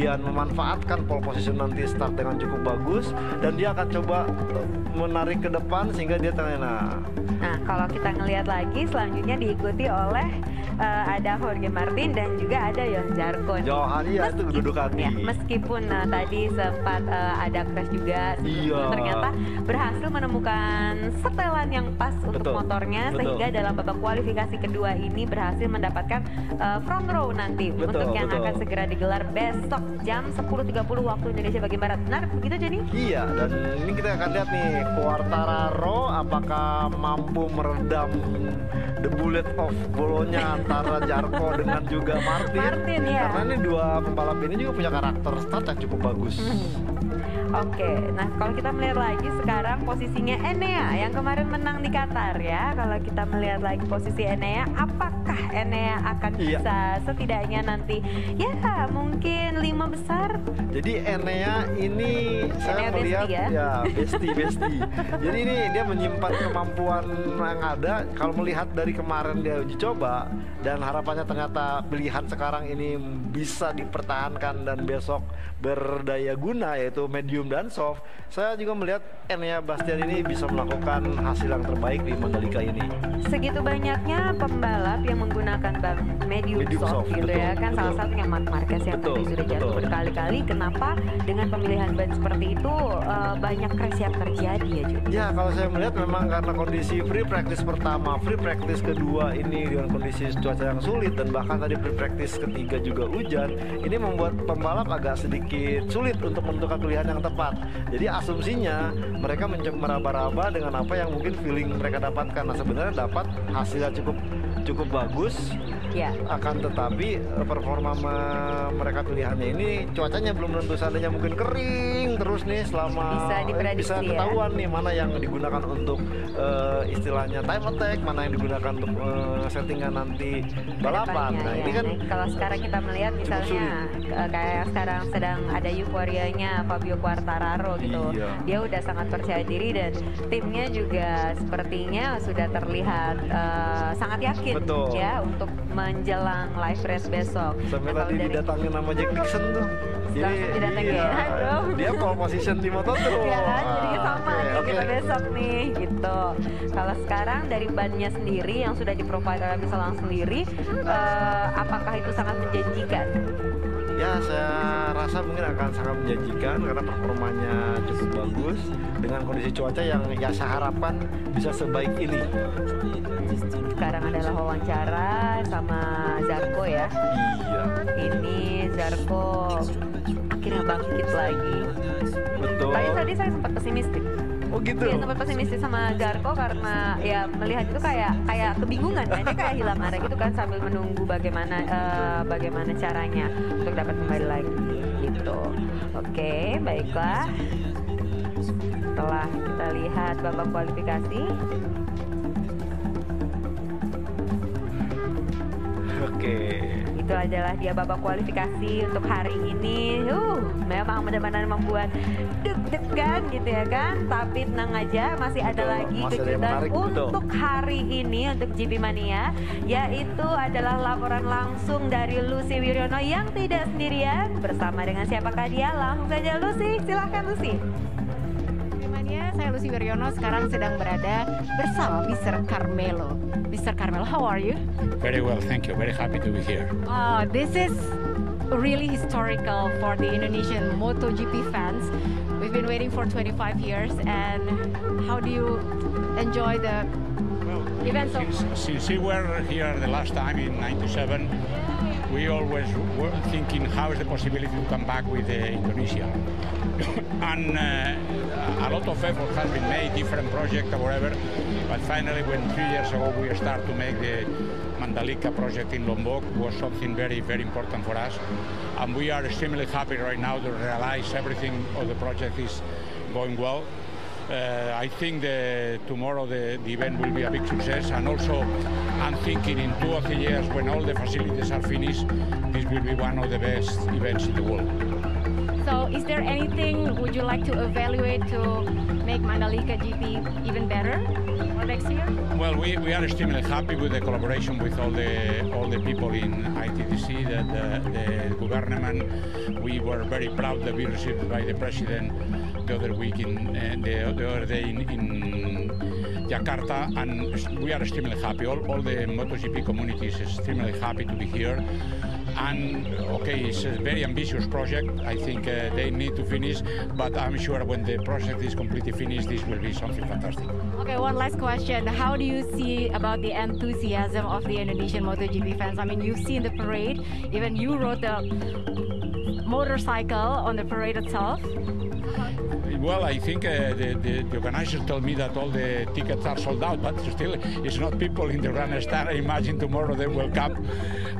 Kemudian memanfaatkan pole position nanti start dengan cukup bagus dan dia akan coba menarik ke depan sehingga dia nah Nah, kalau kita ngelihat lagi selanjutnya diikuti oleh uh, ada Jorge Martin dan juga ada Yon Zarko. Johan iya itu duduk kaki. Ya, meskipun uh, tadi sempat uh, ada crash juga, iya. ternyata berhasil menemukan setelan yang pas Betul. untuk motornya Betul. sehingga dalam babak kualifikasi kedua ini berhasil mendapatkan uh, front row nanti Betul. untuk yang Betul. akan segera digelar besok jam 10.30 waktu Indonesia bagian barat. Benar begitu jadi? Iya, dan ini kita akan lihat nih Quartararo apakah mampu meredam the bullet of bolonya antara Jarko dengan juga Martin. Martin ya. Karena ini dua pembalap ini juga punya karakter start yang cukup bagus. Hmm. Oke, nah kalau kita melihat lagi sekarang posisinya Enea yang kemarin menang di Qatar ya. Kalau kita melihat lagi posisi Enea, apakah Enea akan iya. bisa setidaknya nanti ya mungkin lima besar? Jadi Enea ini Enea saya melihat ya, ya besti besti. Jadi ini dia menyimpan kemampuan yang ada. Kalau melihat dari kemarin dia uji coba dan harapannya ternyata pilihan sekarang ini bisa dipertahankan dan besok berdaya guna yaitu medium dan soft. Saya juga melihat Enea Bastian ini bisa melakukan hasil yang terbaik di Mandalika ini. Segitu banyaknya pembalap yang menggunakan bang medium, medium soft, soft gitu betul, ya kan betul. salah satunya Mark Marquez yang betul, tadi sudah jatuh berkali-kali. Kenapa dengan pemilihan ban seperti itu uh, banyak crash yang terjadi ya Jun? Ya kalau saya melihat memang karena kondisi free practice pertama free practice kedua ini dengan kondisi cuaca yang sulit dan bahkan tadi practice ketiga juga hujan ini membuat pembalap agak sedikit sulit untuk menentukan pilihan yang tepat. Jadi asumsinya mereka mencoba meraba-raba dengan apa yang mungkin feeling mereka dapatkan. Nah sebenarnya dapat hasilnya cukup cukup bagus Ya. Akan tetapi eh, performa me mereka pilihannya ini cuacanya belum tentu seandainya mungkin kering terus nih selama bisa, eh, bisa ya. ketahuan ya? nih mana yang digunakan untuk uh, istilahnya time attack, mana yang digunakan untuk uh, settingan nanti balapan. Nah, ya. ini kan nah, kalau sekarang kita melihat misalnya kayak sekarang sedang ada euforianya Fabio Quartararo gitu. Iya. Dia udah sangat percaya diri dan timnya juga sepertinya sudah terlihat uh, sangat yakin Betul. ya untuk menjelang live race besok. Sampai nah, tadi didatangin nama Jack Dixon tuh. Jadi iya, ya, dia pole position di motor tuh. Iya kan, jadi sama okay, nih okay. kita besok nih gitu. Kalau sekarang dari bannya sendiri yang sudah diprovide oleh misalnya sendiri, uh, apakah itu sangat menjanjikan? ya saya rasa mungkin akan sangat menjanjikan karena performanya cukup bagus dengan kondisi cuaca yang ya saya harapkan bisa sebaik ini sekarang adalah wawancara sama Zarko ya iya ini Zarko akhirnya bangkit lagi betul tadi tadi saya sempat pesimistik Oh gitu. Dia sempat pesimistis sama Jarko karena ya melihat itu kayak kayak kebingungan kan dia kayak hilang arah gitu kan sambil menunggu bagaimana uh, bagaimana caranya untuk dapat kembali lagi gitu. Oke, baiklah. Setelah kita lihat babak kualifikasi, Oke. itu adalah dia babak kualifikasi untuk hari ini. Uh, memang benar-benar membuat deg-degan gitu ya kan. Tapi tenang aja, masih ada Betul, lagi masih ada kejutan betul. untuk hari ini untuk GP Mania, yaitu adalah laporan langsung dari Lucy Wiryono yang tidak sendirian bersama dengan siapakah dia? Langsung saja Lucy, silahkan Lucy. Mania, saya Lucy Wiryono sekarang sedang berada bersama Mr. Carmelo. Mr. Carmelo, how are you? Very well, thank you. Very happy to be here. Wow, this is really historical for the Indonesian MotoGP fans. We've been waiting for 25 years, and how do you enjoy the Well, Event so- since, since we were here the last time in '97, we always were thinking how is the possibility to come back with uh, Indonesia, and uh, a lot of effort has been made, different projects or whatever. But finally, when three years ago we start to make the Mandalika project in Lombok, was something very, very important for us, and we are extremely happy right now to realize everything of the project is going well. Uh, I think the, tomorrow the, the event will be a big success, and also I'm thinking in two or three years, when all the facilities are finished, this will be one of the best events in the world. So, is there anything would you like to evaluate to make Mandalika GP even better for next year? Well, we, we are extremely happy with the collaboration with all the all the people in ITDC, the, the, the government. We were very proud to be received by the president the other week in uh, the, the other day in, in Jakarta, and we are extremely happy. All, all the MotoGP community is extremely happy to be here. And okay, it's a very ambitious project. I think uh, they need to finish, but I'm sure when the project is completely finished, this will be something fantastic. Okay, one last question. How do you see about the enthusiasm of the Indonesian MotoGP fans? I mean, you've seen the parade. Even you rode the motorcycle on the parade itself. Well, I think uh, the, the, the organizers told me that all the tickets are sold out, but still, it's not people in the grandstand. I imagine tomorrow they will come.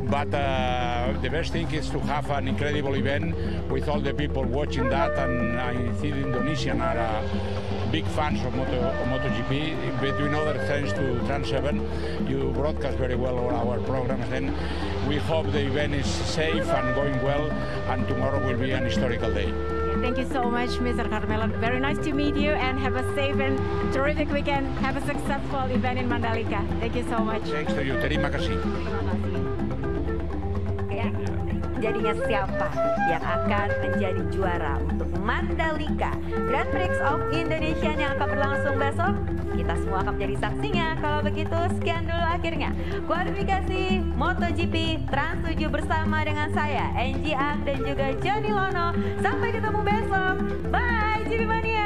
But uh, the best thing is to have an incredible event with all the people watching that, and I think Indonesian are uh, big fans of, Moto, of MotoGP. Between other thanks to Trans 7, you broadcast very well all our programs. Then we hope the event is safe and going well, and tomorrow will be an historical day. Thank you so much, Mr. Carmelo. Very nice to meet you and have a safe and terrific weekend. Have a successful event in Mandalika. Thank you so much. Thanks to you. Terima kasih. Terima kasih. Ya, jadinya siapa yang akan menjadi juara untuk Mandalika Grand Prix of Indonesia yang akan berlangsung besok? Kita semua akan menjadi saksinya. Kalau begitu, sekian dulu akhirnya kualifikasi MotoGP Trans 7 bersama dengan saya, Angie Ang dan juga Johnny Lono. Sampai ketemu besok. Bye, GP Mania.